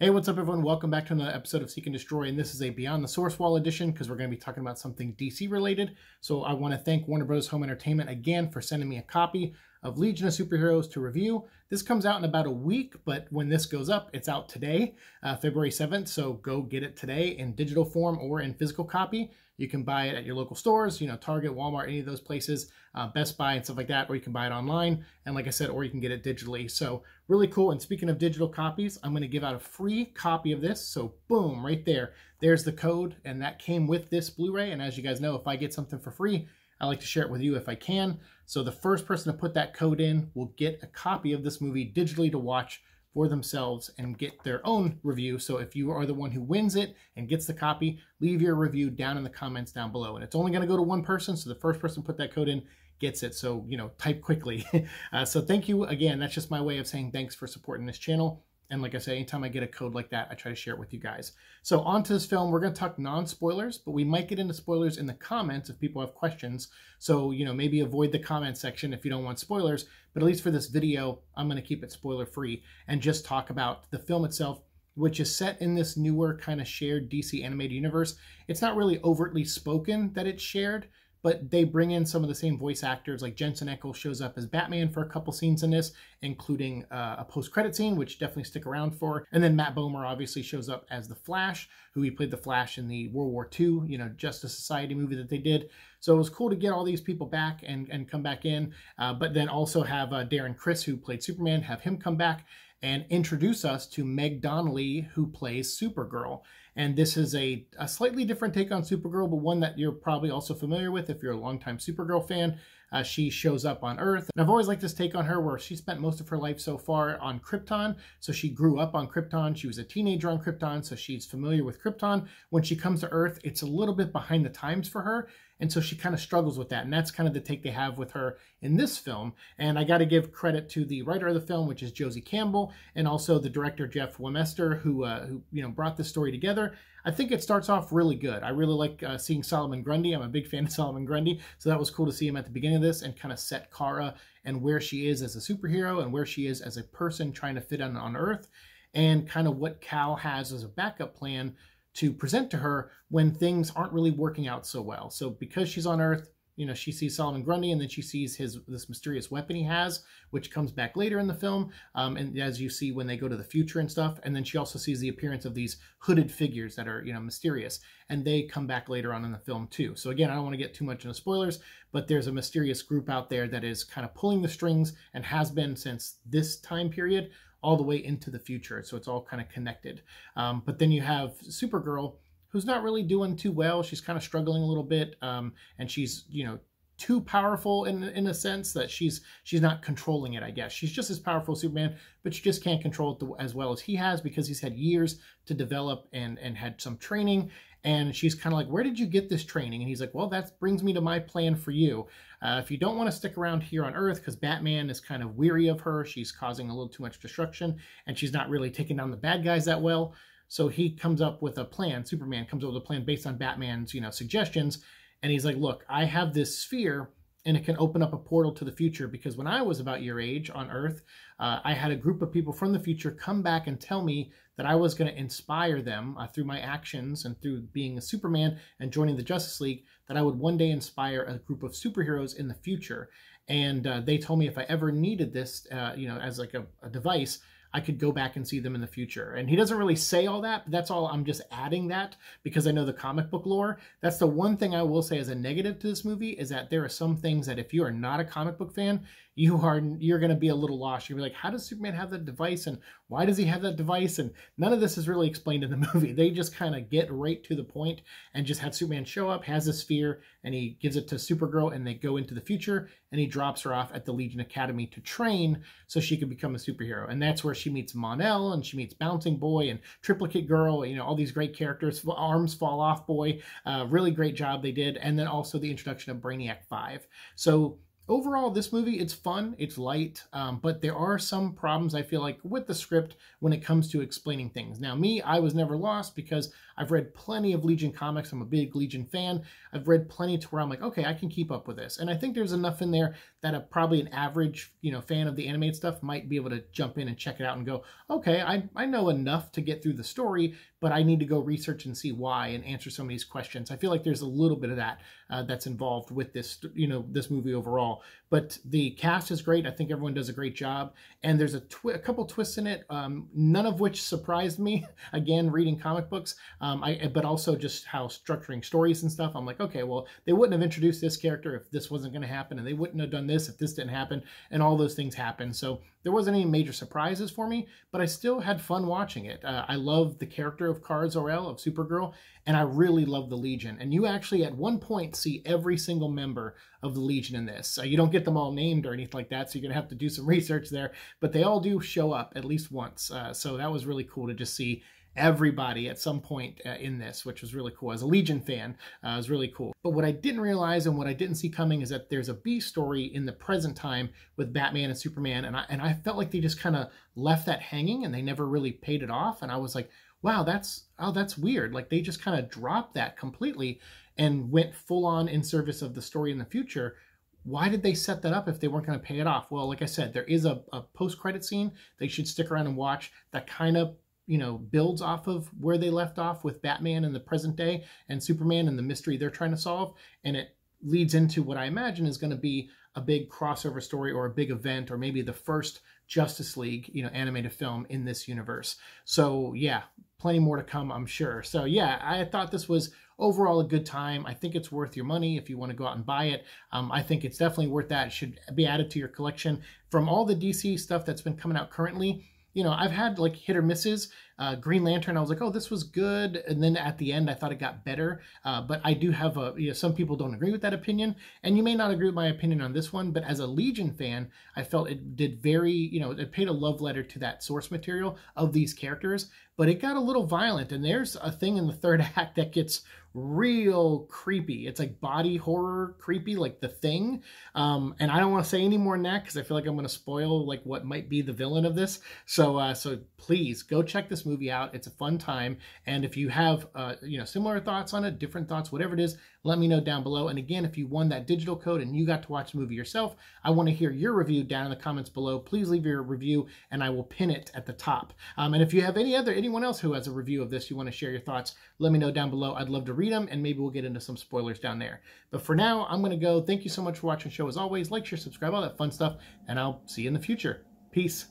Hey, what's up, everyone? Welcome back to another episode of Siike and Destroy, and this is a Beyond the Source Wall edition because we're going to be talking about something DC related. So I want to thank Warner Bros. Home Entertainment again for sending me a copy of Legion of Superheroes to review. This comes out in about a week, but when this goes up, it's out today, uh, February 7th. So go get it today in digital form or in physical copy. You can buy it at your local stores, you know, Target, Walmart, any of those places, uh, Best Buy and stuff like that, or you can buy it online. And like I said, or you can get it digitally. So really cool. And speaking of digital copies, I'm going to give out a free copy of this. So boom, right there. There's the code, and that came with this Blu-ray. And as you guys know, if I get something for free, I like to share it with you if I can. So the first person to put that code in will get a copy of this movie digitally to watch for themselves and get their own review. So if you are the one who wins it and gets the copy, leave your review down in the comments down below. And it's only going to go to one person. So the first person put that code in gets it. So, you know, type quickly. uh, so thank you again. That's just my way of saying thanks for supporting this channel. And like I said, anytime I get a code like that, I try to share it with you guys. So on to this film, we're going to talk non-spoilers, but we might get into spoilers in the comments if people have questions. So, you know, maybe avoid the comment section if you don't want spoilers. But at least for this video, I'm going to keep it spoiler-free and just talk about the film itself, which is set in this newer kind of shared DC animated universe. It's not really overtly spoken that it's shared, but they bring in some of the same voice actors like Jensen Ackles shows up as Batman for a couple scenes in this, including uh, a post-credit scene, which definitely stick around for. And then Matt Bomer obviously shows up as the Flash, who he played the Flash in the World War II, you know, Justice Society movie that they did. So it was cool to get all these people back and, and come back in, uh, but then also have uh, Darren Criss, who played Superman, have him come back and introduce us to Meg Donnelly, who plays Supergirl. And this is a, a slightly different take on Supergirl, but one that you're probably also familiar with if you're a longtime Supergirl fan. Uh, she shows up on Earth. And I've always liked this take on her where she spent most of her life so far on Krypton. So she grew up on Krypton. She was a teenager on Krypton, so she's familiar with Krypton. When she comes to Earth, it's a little bit behind the times for her. And so she kind of struggles with that. And that's kind of the take they have with her in this film. And I got to give credit to the writer of the film, which is Josie Campbell, and also the director, Jeff Wamester, who, uh, who you know, brought this story together. I think it starts off really good. I really like uh, seeing Solomon Grundy. I'm a big fan of Solomon Grundy, so that was cool to see him at the beginning of this and kind of set Kara and where she is as a superhero and where she is as a person trying to fit in on Earth and kind of what Kal has as a backup plan to present to her when things aren't really working out so well. So because she's on Earth, you know, she sees Solomon Grundy and then she sees his this mysterious weapon he has, which comes back later in the film. Um, and as you see when they go to the future and stuff. And then she also sees the appearance of these hooded figures that are, you know, mysterious. And they come back later on in the film too. So again, I don't want to get too much into spoilers, but there's a mysterious group out there that is kind of pulling the strings and has been since this time period all the way into the future. So it's all kind of connected. Um, but then you have Supergirl who's not really doing too well. She's kind of struggling a little bit, um, and she's you know too powerful in in a sense that she's she's not controlling it. I guess she's just as powerful as Superman, but she just can't control it as well as he has because he's had years to develop and and had some training. And she's kind of like, "Where did you get this training?" And he's like, "Well, that brings me to my plan for you. Uh, if you don't want to stick around here on Earth, because Batman is kind of weary of her, she's causing a little too much destruction, and she's not really taking down the bad guys that well." So he comes up with a plan. Superman comes up with a plan based on Batman's, you know, suggestions. And he's like, look, I have this sphere and it can open up a portal to the future because when I was about your age on Earth, uh, I had a group of people from the future come back and tell me that I was going to inspire them uh, through my actions and through being a Superman and joining the Justice League, that I would one day inspire a group of superheroes in the future. And uh, they told me if I ever needed this, uh, you know, as like a, a device, I could go back and see them in the future. And he doesn't really say all that, but that's all I'm just adding that because I know the comic book lore. That's the one thing I will say as a negative to this movie is that there are some things that if you are not a comic book fan, you are you're going to be a little lost. You're gonna be like, how does Superman have that device, and why does he have that device? And none of this is really explained in the movie. They just kind of get right to the point and just have Superman show up, has a sphere, and he gives it to Supergirl, and they go into the future, and he drops her off at the Legion Academy to train so she can become a superhero. And that's where she meets Mon-El, and she meets Bouncing Boy and Triplicate Girl. You know, all these great characters. Arms Fall Off Boy. Uh, really great job they did, and then also the introduction of Brainiac Five. So overall, this movie, it's fun, it's light, um, but there are some problems, I feel like, with the script when it comes to explaining things. Now, me, I was never lost because I've read plenty of Legion comics. I'm a big Legion fan. I've read plenty to where I'm like, okay, I can keep up with this. And I think there's enough in there that a, probably an average, you know, fan of the animated stuff might be able to jump in and check it out and go, okay, I, I know enough to get through the story, but I need to go research and see why and answer some of these questions. I feel like there's a little bit of that uh, that's involved with this, you know, this movie overall. But the cast is great. I think everyone does a great job. And there's a, twi- a couple twists in it, um, none of which surprised me. Again, reading comic books, um, I, but also just how structuring stories and stuff. I'm like, okay, well, they wouldn't have introduced this character if this wasn't going to happen, and they wouldn't have done this if this didn't happen, and all those things happen. So there wasn't any major surprises for me, but I still had fun watching it. Uh, I love the character of Kara Zor-El, of Supergirl, and I really love the Legion. And you actually, at one point, see every single member of the Legion in this. Uh, you don't get them all named or anything like that, so you're going to have to do some research there, but they all do show up at least once. Uh, so that was really cool to just see everybody at some point uh, in this, which was really cool. As a Legion fan, uh, it was really cool. But what I didn't realize and what I didn't see coming is that there's a B story in the present time with Batman and Superman, and I and I felt like they just kind of left that hanging and they never really paid it off. And I was like, wow, that's oh, that's weird. Like they just kind of dropped that completely and went full on in service of the story in the future why did they set that up if they weren't going to pay it off? Well, like I said, there is a, a post credit scene they should stick around and watch that kind of you know, builds off of where they left off with Batman in the present day and Superman and the mystery they're trying to solve. And it leads into what I imagine is going to be a big crossover story or a big event or maybe the first Justice League, you know, animated film in this universe. So yeah, plenty more to come, I'm sure. So yeah, I thought this was overall a good time. I think it's worth your money if you want to go out and buy it. Um, I think it's definitely worth that. It should be added to your collection. From all the DC stuff that's been coming out currently, you know, I've had like hit or misses. Uh, Green Lantern, I was like, oh, this was good, and then at the end, I thought it got better. Uh, but I do have a, you know, some people don't agree with that opinion, and you may not agree with my opinion on this one. But as a Legion fan, I felt it did very, you know, it paid a love letter to that source material of these characters. But it got a little violent, and there's a thing in the third act that gets real creepy. It's like body horror creepy, like the thing. Um, and I don't want to say any more than that because I feel like I'm going to spoil like what might be the villain of this. So, uh, so please go check this movie out. It's a fun time. And if you have, uh, you know, similar thoughts on it, different thoughts, whatever it is, let me know down below. And again, if you won that digital code and you got to watch the movie yourself, I want to hear your review down in the comments below. Please leave your review and I will pin it at the top. Um, and if you have any other, anyone else who has a review of this, you want to share your thoughts, let me know down below. I'd love to read them and maybe we'll get into some spoilers down there. But for now, I'm going to go. Thank you so much for watching the show. As always, like, share, subscribe, all that fun stuff, and I'll see you in the future. Peace.